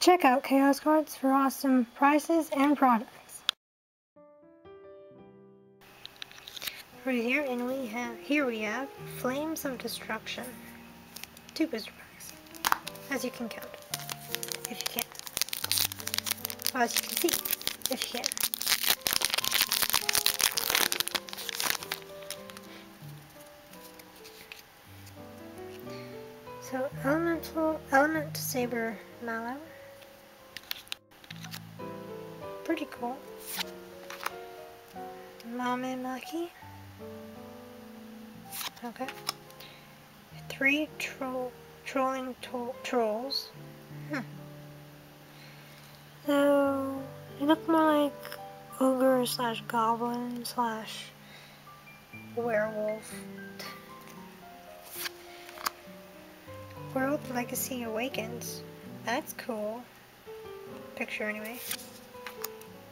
Check out Chaos Cards for awesome prices and products. Right here, and we have here we have Flames of Destruction. Two booster packs, as you can count, if you can. Well, as you can see, if you can. So, Elemental, Element Saber Malo. Pretty cool. Mamemaki. Okay. Three troll trolling trolls. Hmm. So, they look more like ogre slash goblin slash werewolf. World Legacy Awakens. That's cool. Picture anyway.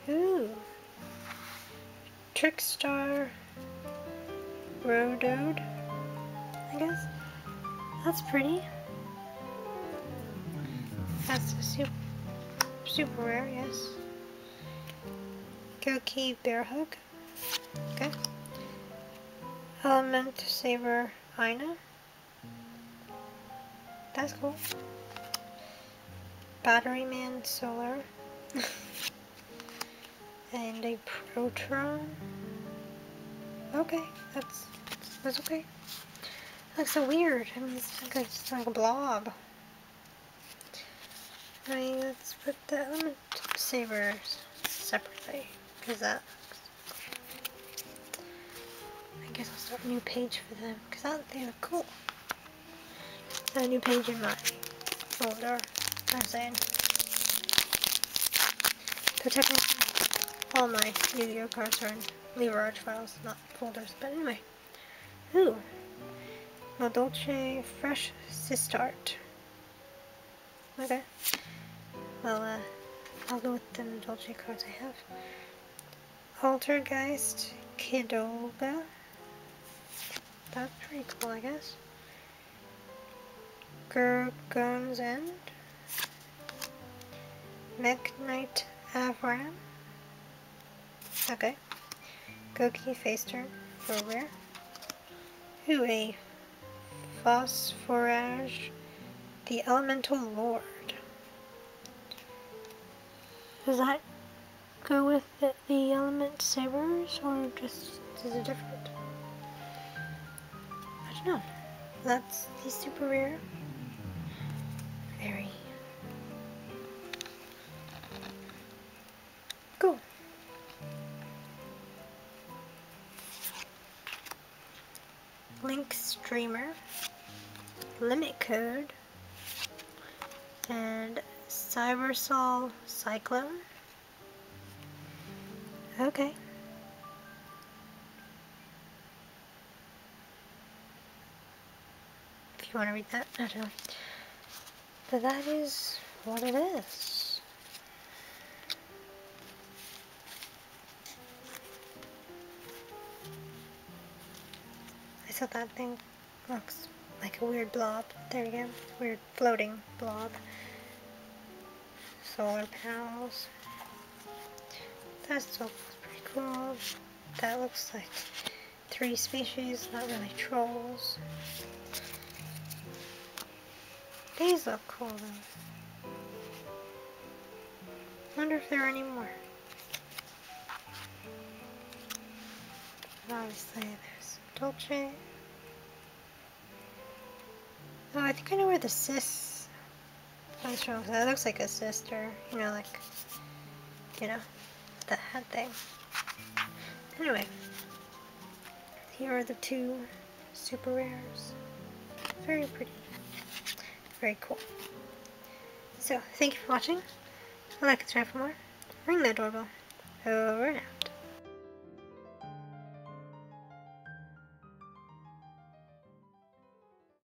Ooh. Trickstar Rodode, I guess. That's pretty. That's super, super rare, yes. Gouki Bearhook. Okay. Element Saber Ina. That's cool. Battery Man Solar. and a Protron. Okay, that's that's okay. looks so weird. I mean, it's like a, it's like a blob. I mean, let's put the element sabers separately, because that I guess I'll start a new page for them, because they look cool a new page in my folder. I'm saying. So technically, all my Yu-Gi-Oh cards are in Lever Arch files, not folders. But anyway. Ooh. La Dolce Fresh Sistart. Okay. Well, uh, I'll go with the Dolce cards I have. Altergeist Kidolga. That's pretty cool, I guess. Gorgon's End, Mekk-Knight Avram, okay, Gouki Face Turn for rare, a Phosphorage, the Elemental Lord. Does that go with the, the Element Sabers, or just is it different? I don't know. That's the super rare very cool. Link Streamer, Limit Code, and Cybersol Cyclone. Okay. If you want to read that, I don't know. But that is what it is. Thought that thing looks like a weird blob. There you go. Weird floating blob. Solar panels. That still looks pretty cool. That looks like three species, not really trolls. These look cool though. wonder if there are any more. Obviously there's Dolce. Oh, I think I know where the sis comes from. That looks like a sister, you know, like, you know, the head thing. Anyway, here are the two super rares. Very pretty. Very cool. So, thank you for watching. Like and subscribe for more. Ring that doorbell. Over now.